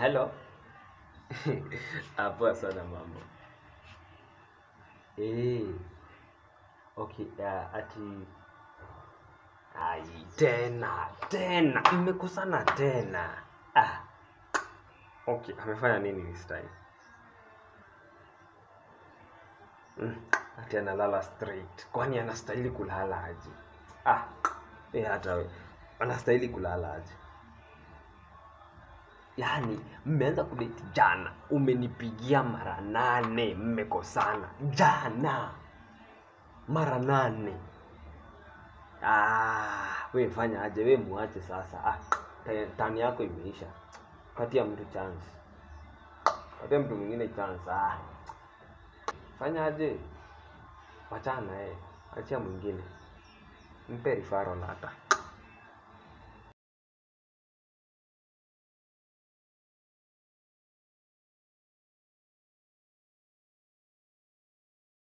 Hello. apo poa sana mambo. Eh. Okay, uh, ati ai tena tena mmekosana tena. Ah. Okay, amefanya nini this time? Mm, ati analala straight. Kwani anastahili kulala aje? Ah, eh hata. Anastahili kulala aje? Yaani mmeanza kudate jana, umenipigia mara nane, mmekosana jana mara nane. Ah, we fanya aje? We muache sasa. Ah, tani yako imeisha. Patia mtu chance, patia mtu mwingine chance. Ah, fanya aje? Wachana eh, achia mwingine, mpe referral hata.